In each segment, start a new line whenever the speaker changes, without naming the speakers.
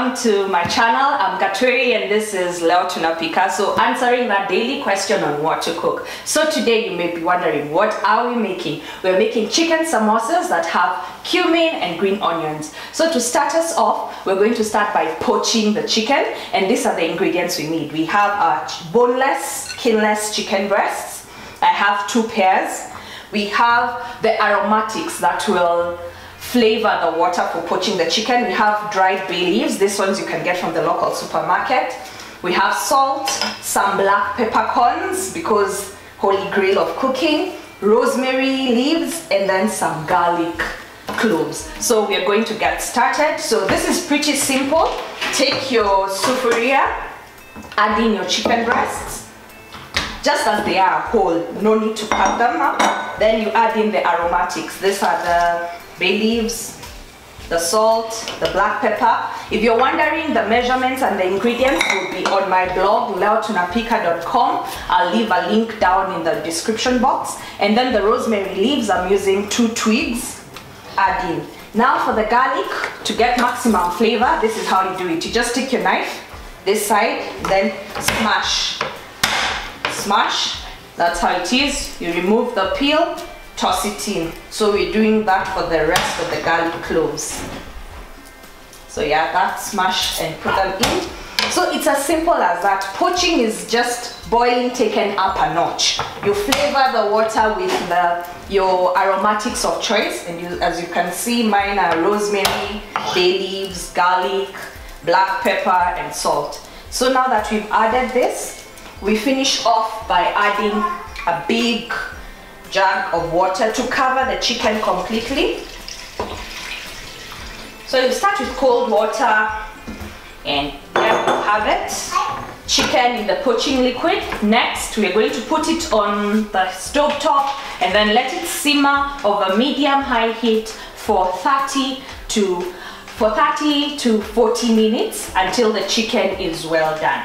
Welcome to my channel. I'm Gatuiri and this is Leo Tunapika. So answering that daily question on what to cook. So today you may be wondering, what are we making? We're making chicken samosas that have cumin and green onions. So to start us off, we're going to start by poaching the chicken and these are the ingredients we need. We have our boneless, skinless chicken breasts. I have two pairs. We have the aromatics that will flavor the water for poaching the chicken. We have dried bay leaves. These ones you can get from the local supermarket. We have salt, some black peppercorns because holy grail of cooking, rosemary leaves, and then some garlic cloves. So we are going to get started. So this is pretty simple. Take your sufuria, add in your chicken breasts, just as they are whole, no need to cut them up. Then you add in the aromatics. These are the bay leaves, the salt, the black pepper. If you're wondering, the measurements and the ingredients will be on my blog, leotunapika.com. I'll leave a link down in the description box. And then the rosemary leaves, I'm using two twigs, add in. Now for the garlic, to get maximum flavor, this is how you do it. You just take your knife, this side, then smash. Smash, that's how it is. You remove the peel, toss it in. So we're doing that for the rest of the garlic cloves. So yeah, that smash and put them in. So it's as simple as that. Poaching is just boiling taken up a notch. You flavor the water with the, your aromatics of choice. And you, as you can see, mine are rosemary, bay leaves, garlic, black pepper, and salt. So now that we've added this, we finish off by adding a big jug of water to cover the chicken completely. So you start with cold water and have it. Chicken in the poaching liquid. Next, we're going to put it on the stove top and then let it simmer over medium-high heat for 30 to for 30 to 40 minutes until the chicken is well done.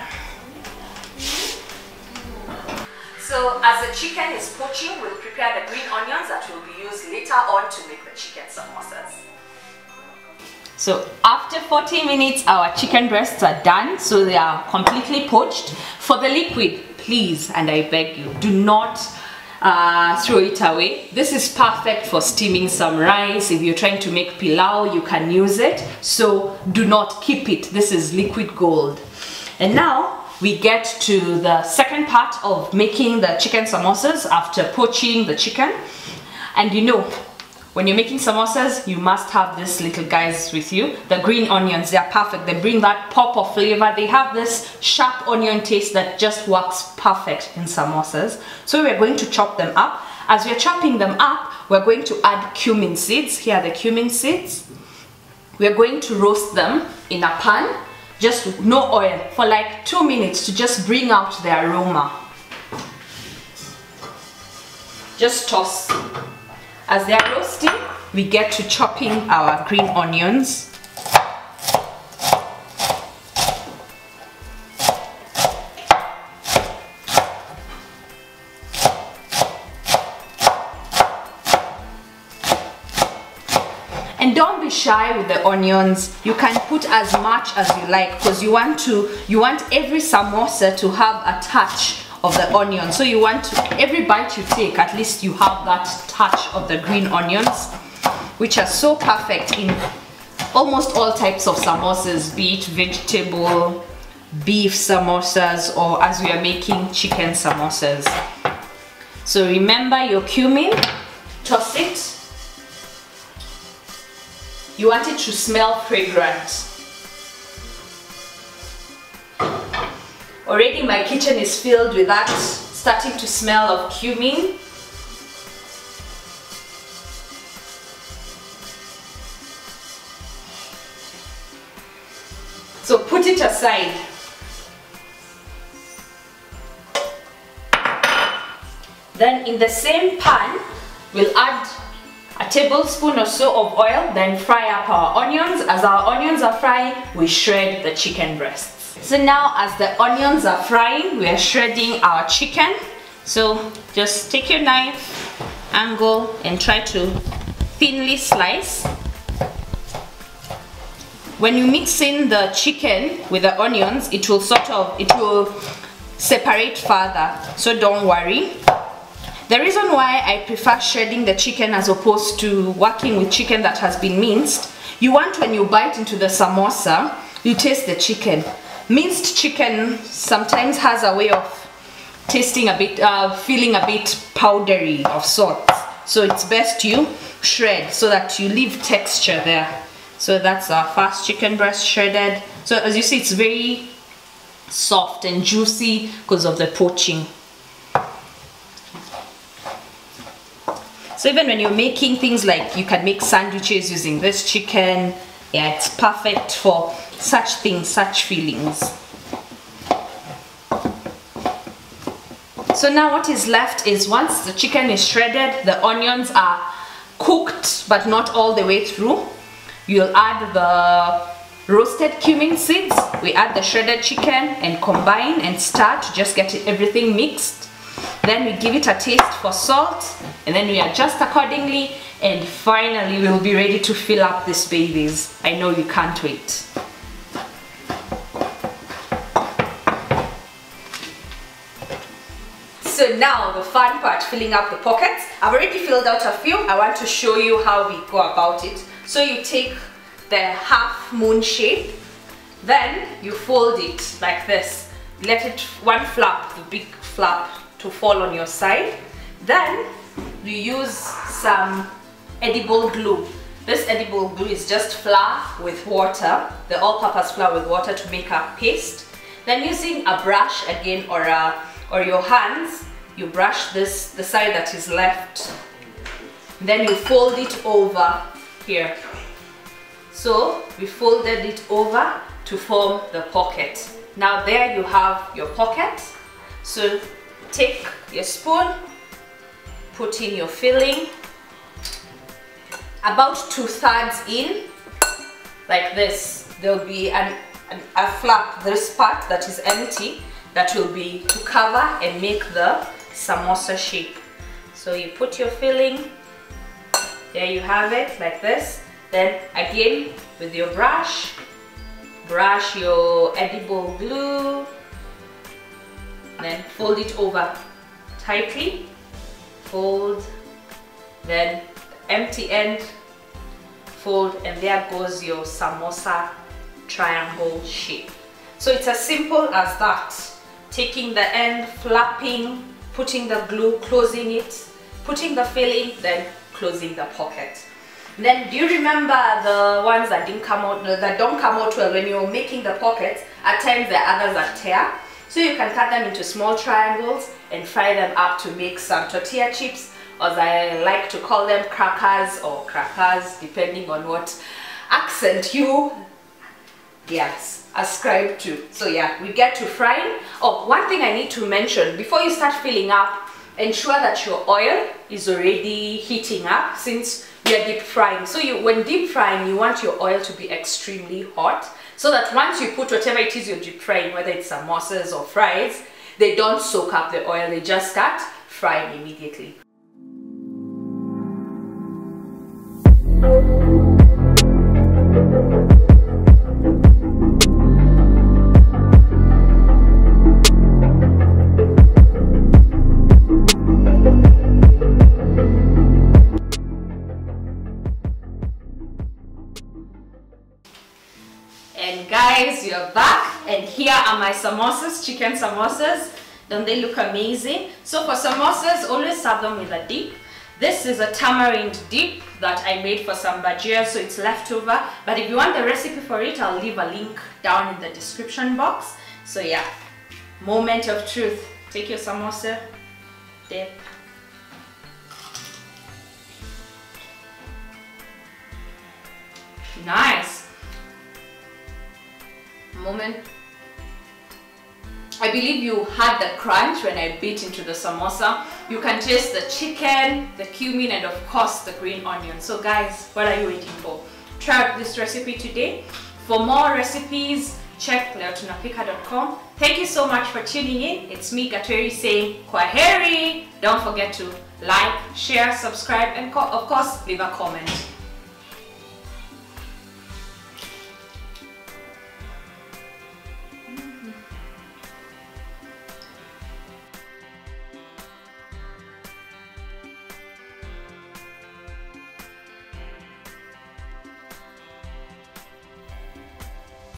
So as the chicken is poaching, we'll prepare the green onions that will be used later on to make the chicken samosas. So after 40 minutes, our chicken breasts are done. So they are completely poached. For the liquid, please, and I beg you, do not uh, throw it away. This is perfect for steaming some rice. If you're trying to make pilau, you can use it. So do not keep it. This is liquid gold. And now we get to the second part of making the chicken samosas after poaching the chicken. And you know, when you're making samosas, you must have these little guys with you. The green onions, they're perfect. They bring that pop of flavor. They have this sharp onion taste that just works perfect in samosas. So we're going to chop them up. As we're chopping them up, we're going to add cumin seeds. Here are the cumin seeds. We're going to roast them in a pan just no oil for like two minutes to just bring out the aroma. Just toss. As they are roasting we get to chopping our green onions shy with the onions you can put as much as you like because you want to you want every samosa to have a touch of the onion. So you want to every bite you take at least you have that touch of the green onions which are so perfect in almost all types of samosas be it vegetable beef samosas or as we are making chicken samosas. So remember your cumin toss it you want it to smell fragrant. Already my kitchen is filled with that, starting to smell of cumin. So put it aside. Then in the same pan, we'll add a tablespoon or so of oil, then fry up our onions. As our onions are frying, we shred the chicken breasts. So now as the onions are frying, we are shredding our chicken. So just take your knife, angle, and try to thinly slice. when you mix in the chicken with the onions it will sort of it will separate further so don't worry the reason why I prefer shredding the chicken as opposed to working with chicken that has been minced you want when you bite into the samosa you taste the chicken. Minced chicken sometimes has a way of tasting a bit uh, feeling a bit powdery of sorts. So it's best you shred so that you leave texture there. So that's our fast chicken breast shredded. So as you see it's very soft and juicy because of the poaching so even when you're making things like you can make sandwiches using this chicken yeah it's perfect for such things such feelings so now what is left is once the chicken is shredded the onions are cooked but not all the way through You'll add the roasted cumin seeds. We add the shredded chicken and combine and stir to just get everything mixed. Then we give it a taste for salt and then we adjust accordingly and finally we'll be ready to fill up these babies. I know you can't wait. So now the fun part, filling up the pockets. I've already filled out a few. I want to show you how we go about it. So you take the half moon shape, then you fold it like this. Let it, one flap, the big flap to fall on your side. Then you use some edible glue. This edible glue is just flour with water, the all-purpose flour with water to make a paste. Then using a brush again or, a, or your hands, you brush this, the side that is left. Then you fold it over here. So we folded it over to form the pocket. Now there you have your pocket. So take your spoon, put in your filling, about two thirds in, like this. There'll be an, an, a flap, this part that is empty, that will be to cover and make the samosa shape. So you put your filling there you have it like this then again with your brush brush your edible glue then fold it over tightly fold then empty end fold and there goes your samosa triangle shape so it's as simple as that taking the end flapping putting the glue closing it putting the filling then closing the pocket. Then do you remember the ones that didn't come out, that don't come out well when you're making the pockets? At times the others that tear. So you can cut them into small triangles and fry them up to make some tortilla chips or as I like to call them crackers or crackers depending on what accent you yes ascribe to. So yeah we get to frying. Oh one thing I need to mention before you start filling up ensure that your oil is already heating up since you're deep frying. So you, when deep frying, you want your oil to be extremely hot so that once you put whatever it is you're frying, whether it's samosas or fries, they don't soak up the oil, they just start frying immediately. Guys you're back and here are my samosas chicken samosas. Don't they look amazing? So for samosas always serve them with a dip. This is a tamarind dip that I made for some bhajia so it's leftover. But if you want the recipe for it I'll leave a link down in the description box. So yeah moment of truth. Take your samosa dip. Nice moment. I believe you had the crunch when I bit into the samosa. You can taste the chicken, the cumin, and of course the green onion. So guys, what are you waiting for? Try out this recipe today. For more recipes, check leotunapika.com. Thank you so much for tuning in. It's me, Gatuiri, saying kwaheri. Don't forget to like, share, subscribe, and of course, leave a comment.